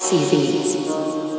CVs.